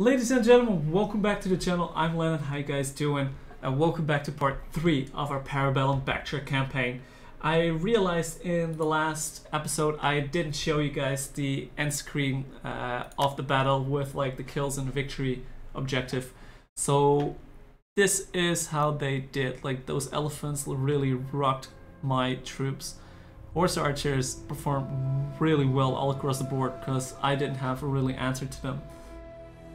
Ladies and gentlemen, welcome back to the channel. I'm Lanon. How you guys doing? And welcome back to part 3 of our Parabellum Bactria campaign. I realized in the last episode I didn't show you guys the end screen uh, of the battle with like the kills and victory objective. So this is how they did. Like those elephants really rocked my troops. Horse archers performed really well all across the board because I didn't have a really answer to them.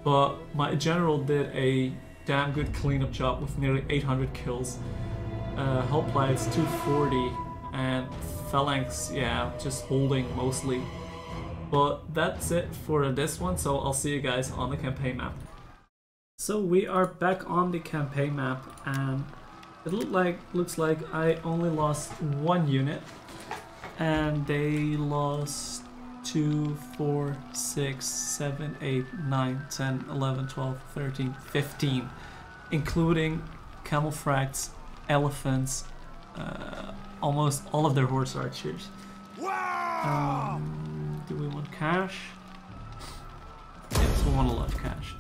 But my general did a damn good cleanup job with nearly 800 kills. Uh, Hoplites 240 and Phalanx, yeah, just holding mostly. But that's it for this one, so I'll see you guys on the campaign map. So we are back on the campaign map and it look like looks like I only lost one unit and they lost 2, 4, 6, 7, 8, 9, 10, 11, 12, 13, 15 including camel fracts, elephants, uh, almost all of their horse archers. Um, do we want cash? Yes, we want a lot of cash.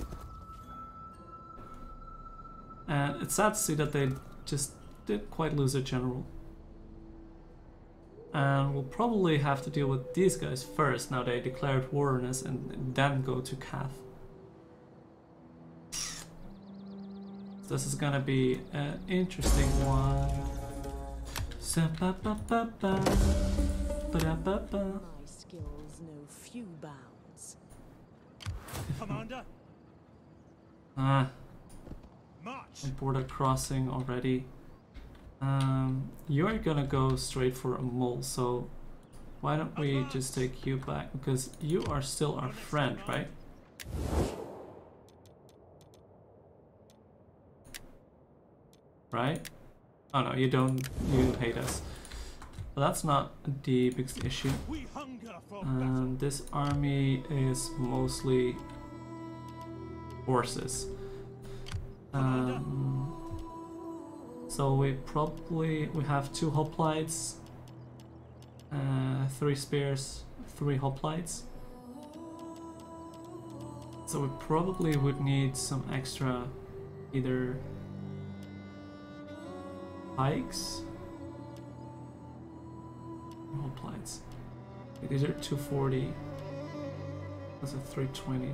And it's sad to see that they just did quite lose their general. And we'll probably have to deal with these guys first, now they declared war on us, and then go to Cath. This is gonna be an interesting one. My skills know few bounds. Commander, Ah, march! border crossing already. Um, you're gonna go straight for a mole, so why don't we just take you back? Because you are still our friend, right? Right? Oh no, you don't, you hate us. But that's not the biggest issue. We hunger for Um, this army is mostly horses. Um, so we probably we have two hoplites, uh, three spears, three hoplites. So we probably would need some extra, either pikes or hoplites. These are 240. That's a 320.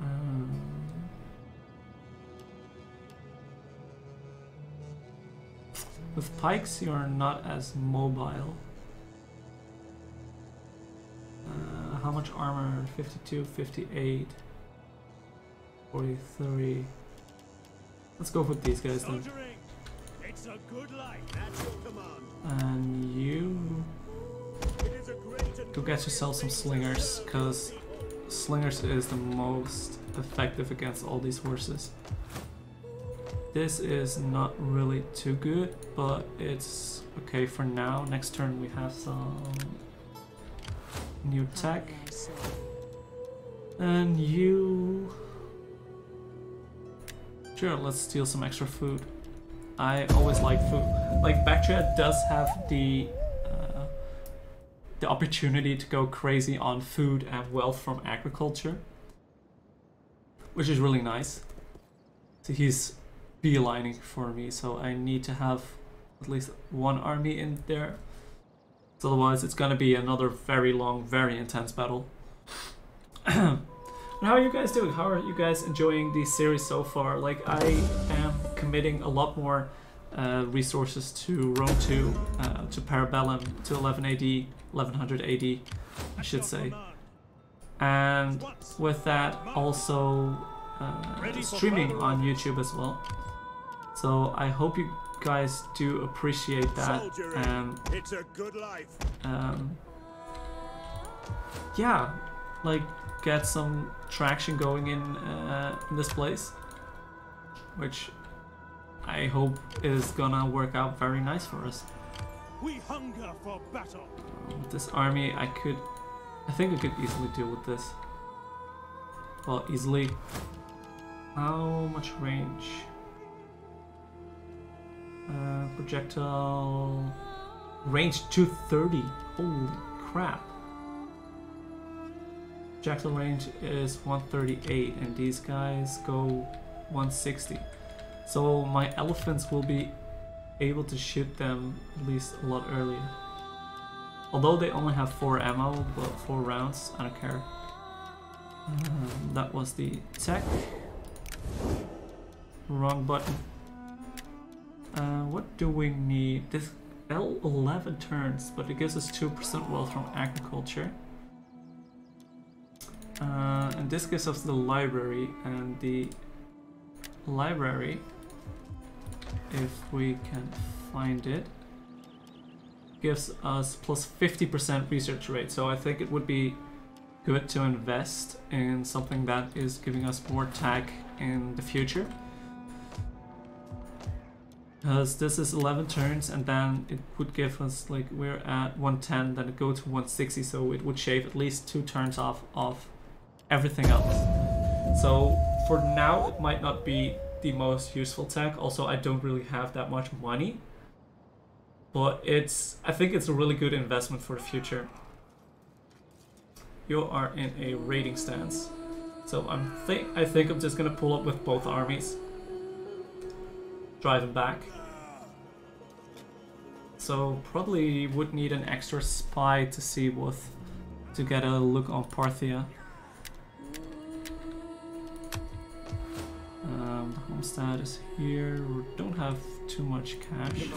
Um, with pikes, you are not as mobile. Uh, how much armor? 52, 58, 43. Let's go with these guys then. And you go get yourself some slingers, because slingers is the most effective against all these horses. This is not really too good, but it's okay for now. Next turn we have some new tech. And you... Sure, let's steal some extra food. I always like food. Like, Bactria does have the uh, the opportunity to go crazy on food and wealth from agriculture. Which is really nice. So he's beelining for me, so I need to have at least one army in there. So otherwise it's gonna be another very long, very intense battle. And how are you guys doing? How are you guys enjoying the series so far? Like, I am committing a lot more uh, resources to Rome 2, uh, to Parabellum, to 11 AD, 1100 AD, I should say. And with that, also uh, streaming on YouTube as well. So I hope you guys do appreciate that. And It's a good life. um, yeah, like get some traction going in uh, in this place, which I hope is gonna work out very nice for us. We hunger for battle. With this army, I could, I think I could easily deal with this. Well, easily. How much range? Uh, projectile range 230. Holy crap. projectile range is 138 and these guys go 160. So my elephants will be able to shoot them at least a lot earlier. Although they only have 4 ammo, but 4 rounds, I don't care. Um, that was the tech. Wrong button. Uh, what do we need? This L11 turns, but it gives us 2% wealth from agriculture. Uh, and this gives us the library, and the library, if we can find it, gives us plus 50% research rate. So I think it would be good to invest in something that is giving us more tech in the future. Because this is 11 turns and then it would give us like we're at 110 then it go to 160 so it would shave at least two turns off of everything else. So for now it might not be the most useful tech. Also I don't really have that much money. But it's I think it's a really good investment for the future. You are in a raiding stance. So I'm think I think I'm just gonna pull up with both armies. Driving back. So probably would need an extra spy to see what to get a look on Parthia. Um, the homestead is here. We don't have too much cash.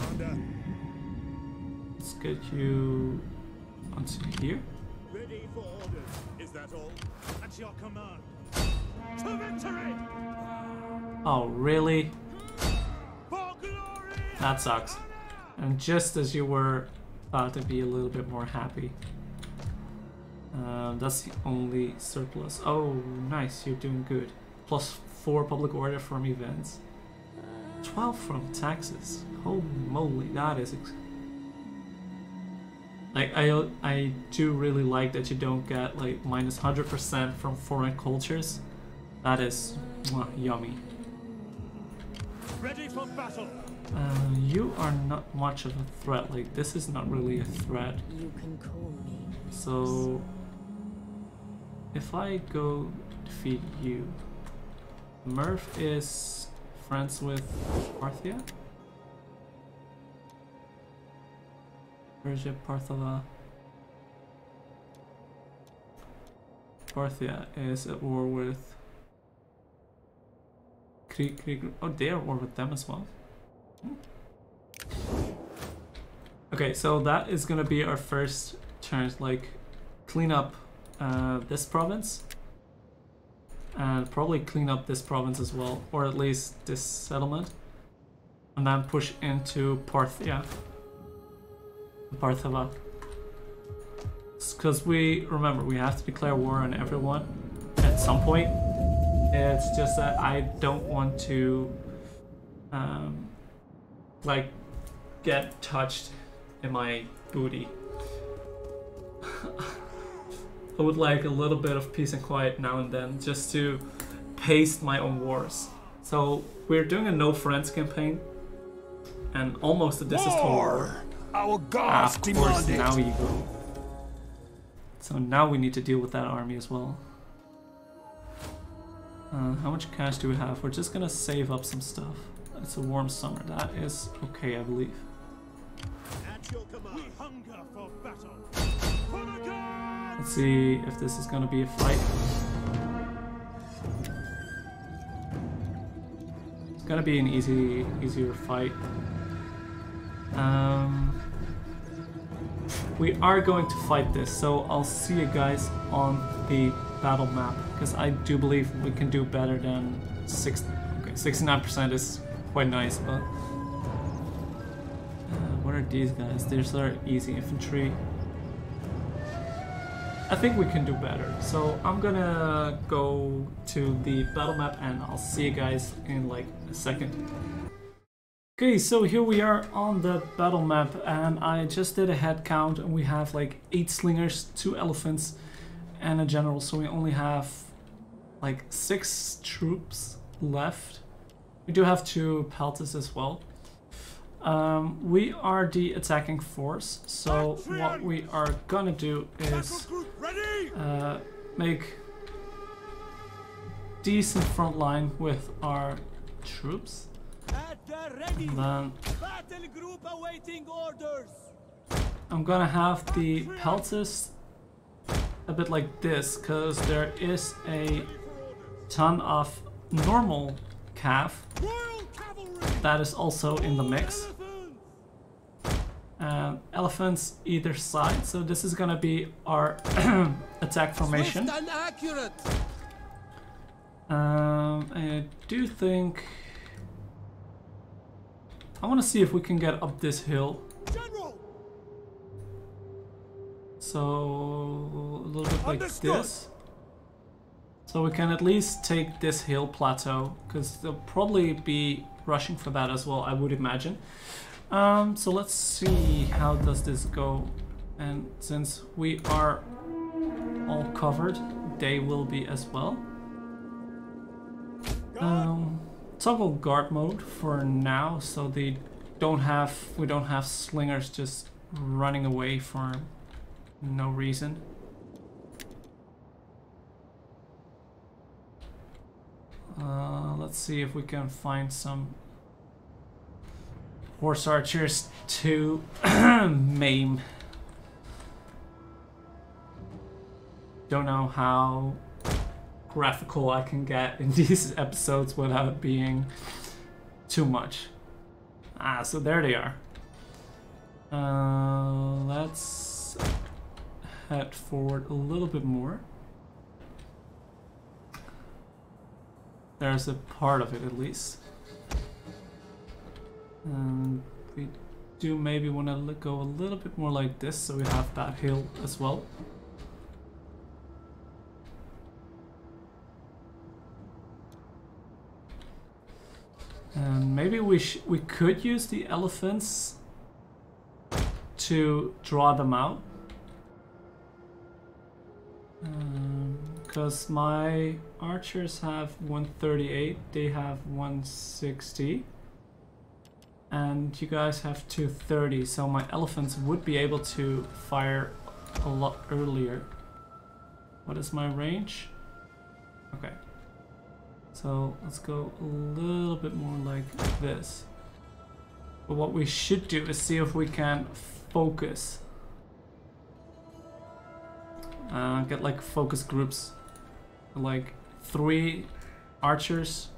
Let's get you onto here. ready for orders. Is that all? At your command. To victory! Oh, really? That sucks. And just as you were about to be a little bit more happy. Um, that's the only surplus. Oh, nice, you're doing good. Plus 4 public order from events. 12 from taxes. Holy moly, that is... Like, I, I do really like that you don't get, like, minus 100% from foreign cultures. That is mwah, yummy. Ready for battle! Uh, you are not much of a threat. Like this is not really a threat. You can call me. So if I go defeat you, Merv is friends with Parthia. Persia, Parthava. Parthia is at war with Krieg, Krieg. Oh, they are at war with them as well. Okay, so that is gonna be our first turn, like clean up uh, this province and probably clean up this province as well, or at least this settlement, and then push into Parthia, Parthava. Because we remember we have to declare war on everyone at some point. It's just that I don't want to, um, like, get touched in my booty. I would like a little bit of peace and quiet now and then just to paste my own wars. So we're doing a no friends campaign and almost a this is war. Our Ah, of course, demand now you go. So now we need to deal with that army as well. Uh, how much cash do we have? We're just gonna save up some stuff. It's a warm summer. That is okay, I believe. Let's see if this is gonna be a fight. It's gonna be an easy, easier fight. Um, we are going to fight this, so I'll see you guys on the battle map because I do believe we can do better than six. Okay, 69% is quite nice, but uh, what are these guys? These are easy infantry. I think we can do better. So I'm gonna go to the battle map and I'll see you guys in like a second. Okay, so here we are on the battle map and I just did a head count and we have like 8 slingers, 2 elephants and a general. So we only have like 6 troops left. We do have 2 peltas as well. Um, we are the attacking force, so what we are gonna do is uh, make decent front line with our troops. At the ready. And then Battle group awaiting orders. I'm gonna have the pelters a bit like this, because there is a ton of normal cav that is also in the mix. Elephants. Elephants either side, so this is gonna be our attack formation. Swift and accurate. Um, I do think I want to see if we can get up this hill. So a little bit like Understood. this. So we can at least take this hill plateau, because they'll probably be rushing for that as well, I would imagine. Um, so let's see how does this go. And since we are all covered, they will be as well. Um, toggle guard mode for now, so they don't have we don't have slingers just running away for no reason. Uh, let's see if we can find some horse archers to maim. Don't know how graphical I can get in these episodes without being too much. Ah, so there they are. Uh, let's head forward a little bit more. There's a part of it at least. And we do maybe want to go a little bit more like this so we have that hill as well. And maybe we we could use the elephants to draw them out. Um, Because my archers have 138, they have 160. And you guys have 230, so my elephants would be able to fire a lot earlier. What is my range? Okay. So let's go a little bit more like this. But what we should do is see if we can focus. Uh, get like focus groups. Like three archers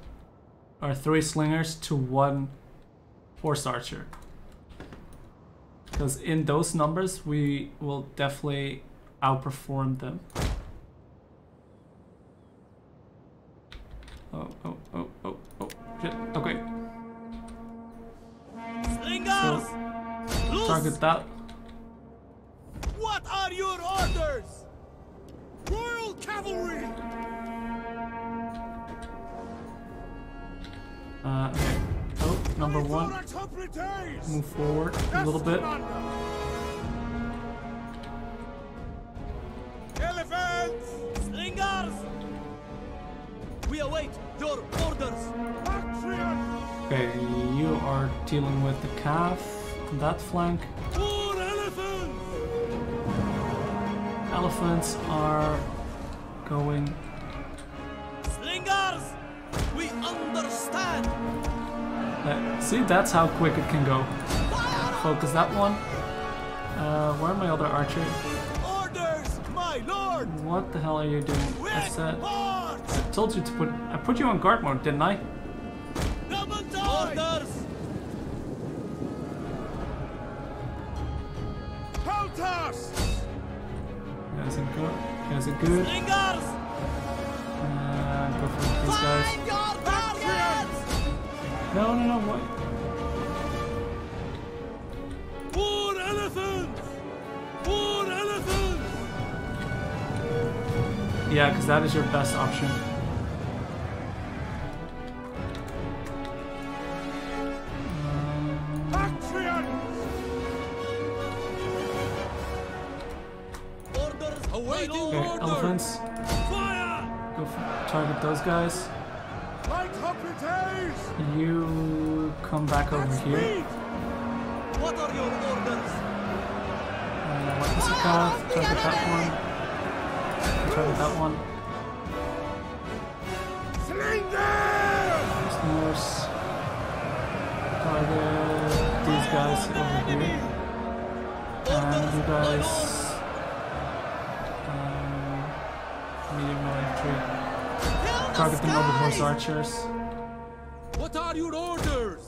or three slingers to one horse archer. Because in those numbers we will definitely outperform them. Oh, oh, oh, oh, oh, shit. Okay, Slingers. Loose. target that. What are your orders? Royal cavalry. Number one. Move forward a little bit. Elephants. Slingers. We await your orders. Okay, you are dealing with the cav on that flank. Four elephants. Elephants are going. Uh, see, that's how quick it can go. Focus that one. Uh, where are my other archers? Orders, my lord. What the hell are you doing? I said. I told you to put. I put you on guard mode, didn't I? Double time. Orders. Peltas. You guys are good. Guys are good. Slingers. Uh, go for these guys. Find your targets. No, no, no. What? Four elephants. Four elephants. Yeah, because that is your best option. Orders awaiting okay, elephants. Fire. Go target those guys. Come back over here. What are your orders? Uh, what is it called? Target that one. target that one. Slingers. Target these guys over here. And you guys. Um, medium infantry. Target the noble horse archers. What are your orders?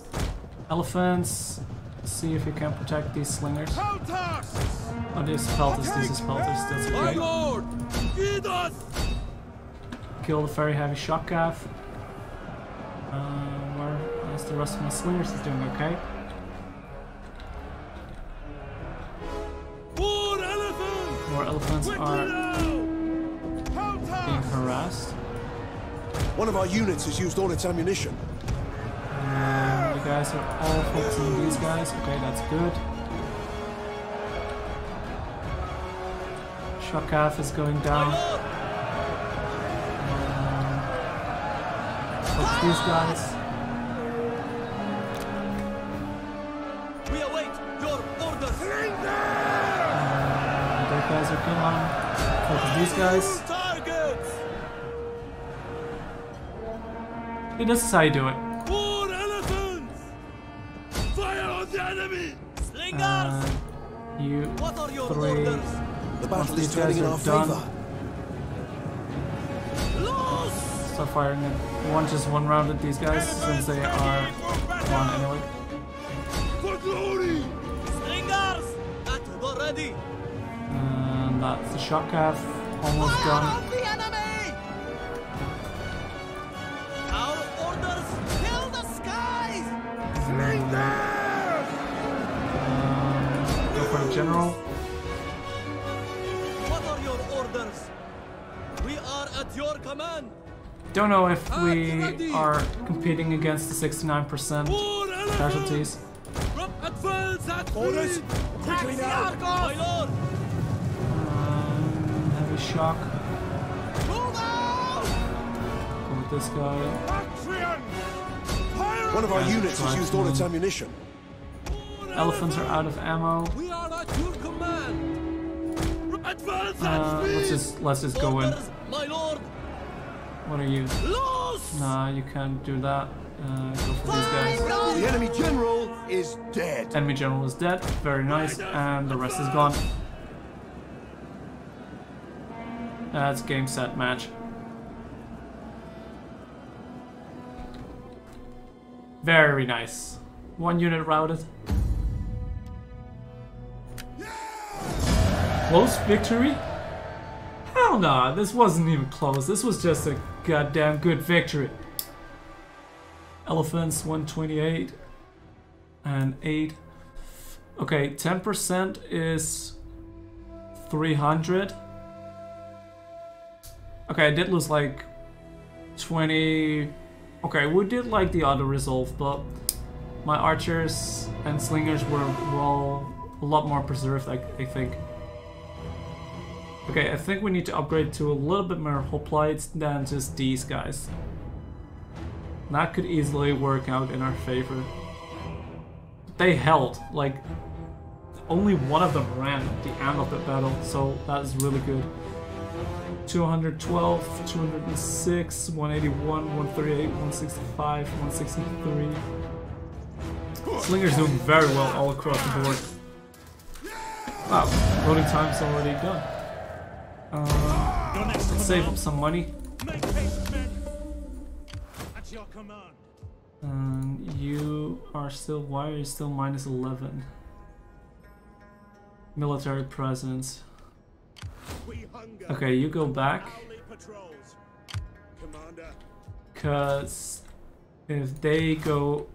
Elephants. See if you can protect these slingers. Peltas! Oh, this is Peltas, this is Peltas, that's My okay. lord! Lead us! Kill the very heavy shock cav. Uh, where is the rest of my slingers? Is doing okay. Four elephants! More elephants are now! being Peltas! harassed. One of our units has used all its ammunition. And you guys are all focusing on these guys. Okay, that's good. Shock cav is going down. lord! Uh, Focus these guys. We await your orders! And those guys are gone. Focus these guys. Yeah, this is how you do it. Three. orders? The battle is turning in our favor. Loose! start firing it. One just one round at these guys since they are one anyway. For glory! Slingers! At ready! And that's the shock cav. Almost Fire done. At your command! Don't know if we are competing against the 69% Four elephants! casualties. Orders! speed! Quickly now! My! Um, heavy shock. Move! Go with this guy. One of our Yeah, units has used all its ammunition. Elephants are out of ammo. We are at your command! Advance Uh, at speed! let's just let's just go in. Orders, my lord! What are you? Loose! Nah, you can't do that. Uh, go for these guys. The enemy general is dead. Enemy general is dead. Very nice. And the rest is gone. That's game set match. Very nice. One unit routed. Close victory? Hell nah, this wasn't even close. This was just a goddamn good victory. Elephants 128 and 8. Okay, 10% is 300. Okay, I did lose like 20. Okay, we did like the auto resolve, but my archers and slingers were well a lot more preserved, I, I think. Okay, I think we need to upgrade to a little bit more hoplites than just these guys. That could easily work out in our favor. They held, like, only one of them ran at the end of the battle, so that is really good. 212, 206, 181, 138, 165, 163. Slinger's doing very well all across the board. Wow, loading time's already done. Next let's save up some money. And you are still, why are you still minus 11? Military presence. Okay, you go back. Because if they go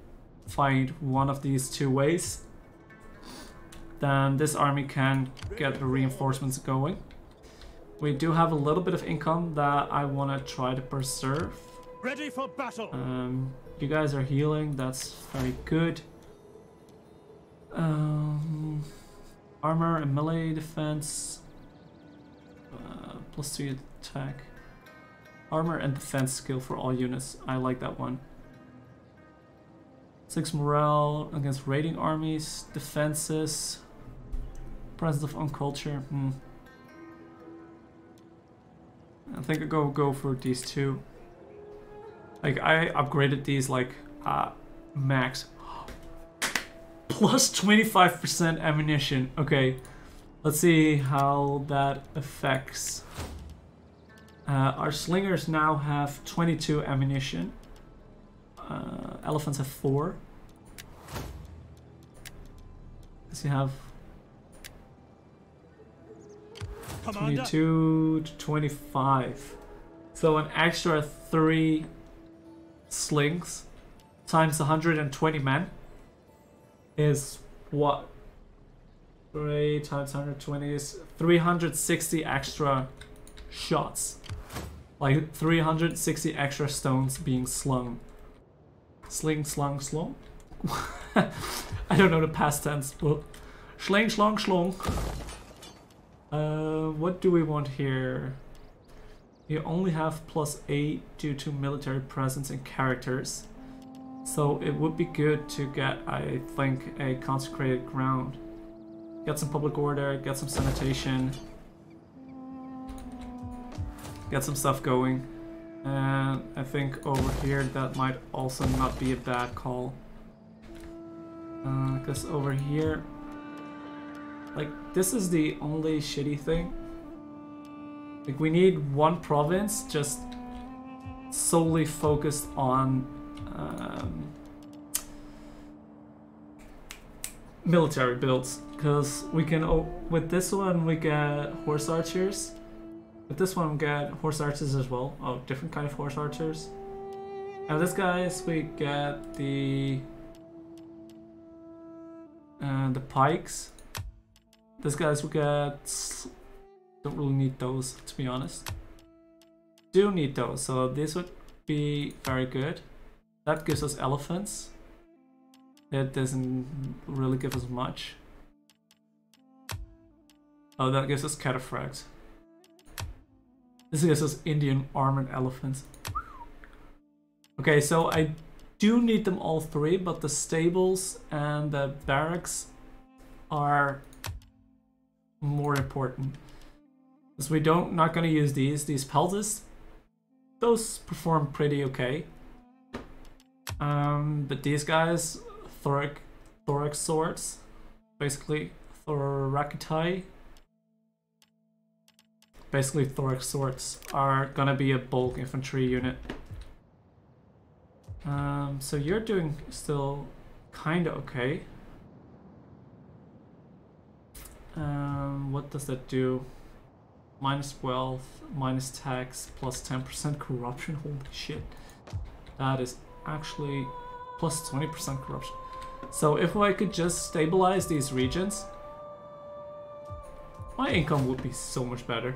find one of these two ways, then this army can get the reinforcements going. We do have a little bit of income that I want to try to preserve. Ready for battle. Um, you guys are healing, that's very good. Um, armor and melee defense. Uh, plus 3 attack. Armor and defense skill for all units. I like that one. 6 morale against raiding armies. Defenses. Presence of unculture. Hmm. Think I go go for these two. Like I upgraded these like uh max. Plus 25% ammunition. Okay. Let's see how that affects. Uh, our slingers now have 22 ammunition. Uh, elephants have 4. Does he have Commander, 22 to 25. So an extra 3 slings times 120 men is what? 3 times 120 is 360 extra shots. Like 360 extra stones being slung. Sling, slung, slung? I don't know the past tense, but sling, slung, slung. Uh, what do we want here? You only have plus 8 due to military presence and characters. So it would be good to get, I think, a consecrated ground. Get some public order, get some sanitation. Get some stuff going. And I think over here that might also not be a bad call. Because over here, like, this is the only shitty thing. Like, we need one province just solely focused on um, military builds. Because we can, oh, with this one, we get horse archers. With this one, we get horse archers as well. Oh, different kind of horse archers. And this guys, we get the uh, the pikes. This guys we get don't really need those to be honest. Do need those, so this would be very good. That gives us elephants. It doesn't really give us much. Oh, that gives us cataphracts. This gives us Indian armored elephants. Okay, so I do need them all three, but the stables and the barracks are more important. Because we don't not gonna use these. These peltas, those perform pretty okay. Um, but these guys, thorac, thorax swords, basically thorakitai, basically thorax swords are gonna be a bulk infantry unit. Um, so you're doing still kinda okay. Um, what does that do? Minus wealth, minus tax, plus 10% corruption. Holy shit. That is actually plus 20% corruption. So if I could just stabilize these regions, my income would be so much better.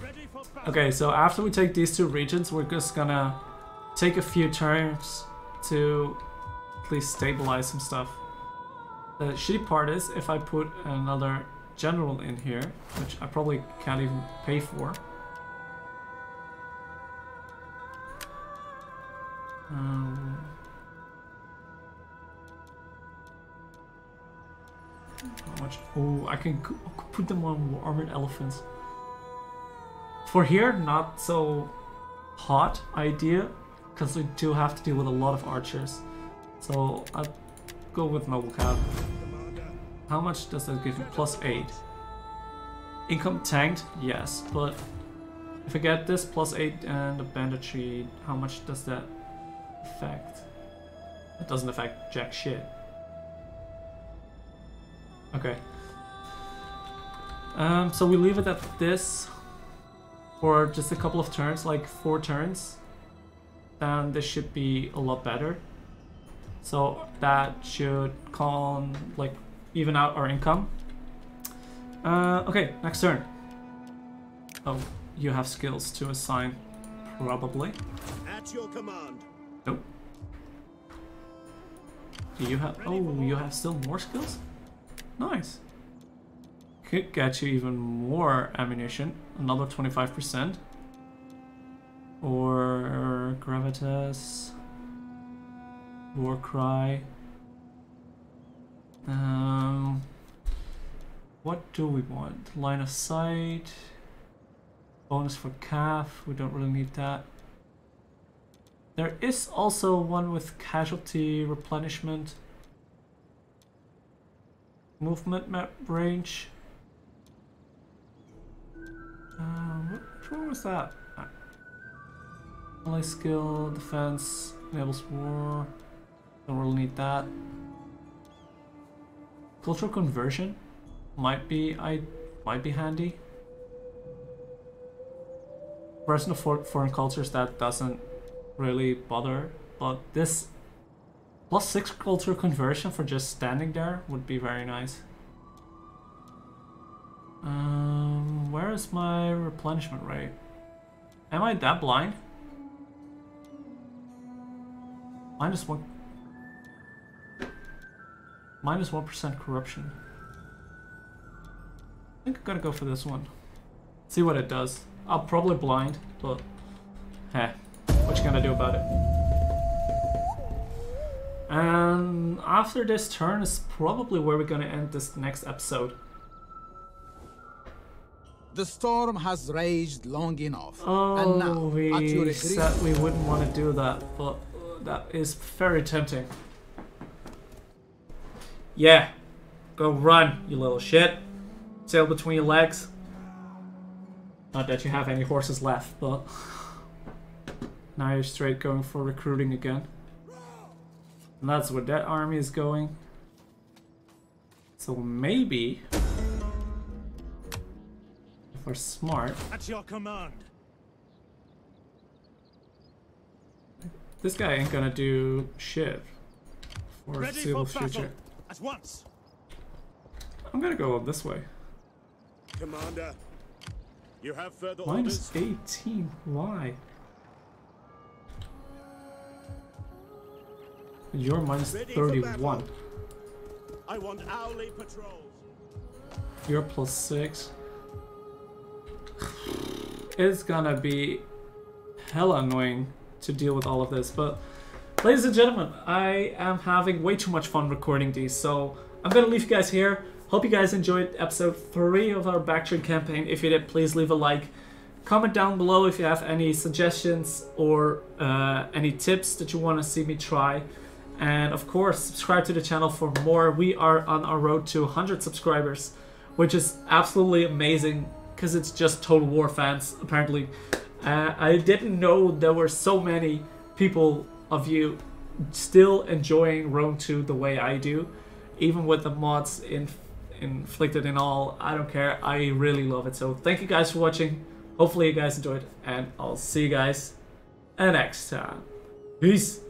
ready for battle. Okay, so after we take these two regions, we're just gonna take a few turns to at least stabilize some stuff. The shitty part is if I put another general in here, which I probably can't even pay for. Um, how much? Oh, I can put them on armored elephants. For here, not so hot idea, because we do have to deal with a lot of archers. So I'll go with noble cap. How much does that give you? Plus 8. Income tanked? Yes, but if I get this plus 8 and a banditry, how much does that affect? It doesn't affect jack shit. Okay. Um, so we leave it at this for just a couple of turns, like 4 turns. Then this should be a lot better. So that should con like even out our income. Uh, okay, next turn. Oh, you have skills to assign, probably. at your command. Nope. Do you have? Oh, you have still more skills. Nice. Could get you even more ammunition, another twenty-five percent. Or gravitas. War cry. Um, What do we want? Line of sight. Bonus for cav. We don't really need that. There is also one with casualty replenishment. Movement map range. Um, which one was that? Ally skill, defense, enables war. Don't really need that. Cultural conversion might be I might be handy. Person of for foreign cultures that doesn't really bother, but this plus six cultural conversion for just standing there would be very nice. Um, where is my replenishment rate? Am I that blind? Minus one. Minus one percent corruption. I think I'm gonna go for this one. See what it does. I'll probably blind, but heh, what you gonna do about it? And after this turn is probably where we're gonna end this next episode. The storm has raged long enough. Oh, and now, oh, your we said we wouldn't want to do that, but that is very tempting. Yeah, go run, you little shit. Sail between your legs. Not that you have any horses left, but now you're straight going for recruiting again. And that's where that army is going. So maybe, if we're smart, At your command. This guy ain't gonna do shit for Ready foreseeable for future. At once. I'm gonna go this way. Commander. You have further Minus orders? 18. Why? You're minus Ready for 31. I want hourly patrols. You're plus 6. It's gonna be hella annoying to deal with all of this, but ladies and gentlemen, I am having way too much fun recording these, so I'm gonna leave you guys here. Hope you guys enjoyed episode 3 of our Bactria campaign. If you did, please leave a like. Comment down below if you have any suggestions or uh, any tips that you want to see me try. And of course, subscribe to the channel for more. We are on our road to 100 subscribers, which is absolutely amazing because it's just Total War fans, apparently. Uh, I didn't know there were so many people of you still enjoying Rome 2 the way I do, even with the mods in, inflicted in all. I don't care. I really love it. So thank you guys for watching. Hopefully you guys enjoyed, and I'll see you guys next time. Peace.